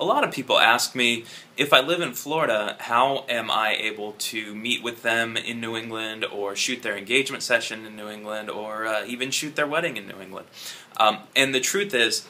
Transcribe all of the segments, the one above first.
a lot of people ask me if I live in Florida, how am I able to meet with them in New England or shoot their engagement session in New England or uh, even shoot their wedding in New England? Um, and the truth is,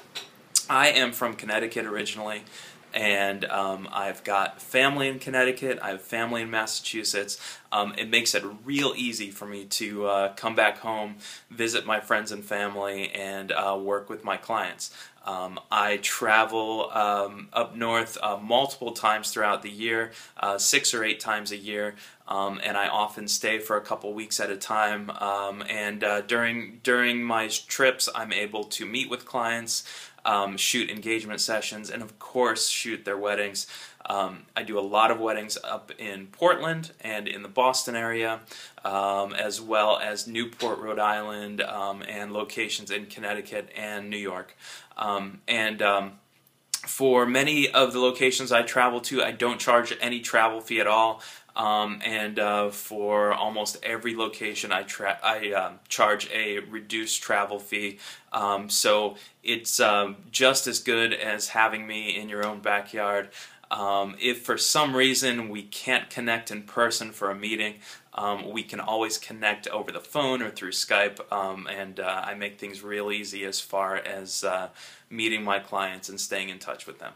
I am from Connecticut originally and um, I've got family in Connecticut, I have family in Massachusetts. Um, it makes it real easy for me to uh, come back home, visit my friends and family, and uh, work with my clients. Um, I travel um, up north uh, multiple times throughout the year, uh, six or eight times a year, um, and I often stay for a couple weeks at a time. Um, and uh, during during my trips, I'm able to meet with clients, um, shoot engagement sessions, and of course shoot their weddings. Um, I do a lot of weddings up in Portland and in the Boston area, um, as well as Newport, Rhode Island, um, and locations in Connecticut and New York. Um, and um, for many of the locations I travel to, I don't charge any travel fee at all. Um, and uh, for almost every location, I, I um, charge a reduced travel fee. Um, so it's um, just as good as having me in your own backyard. Um, if for some reason we can't connect in person for a meeting, we can always connect over the phone or through Skype, and uh, I make things real easy as far as uh, meeting my clients and staying in touch with them.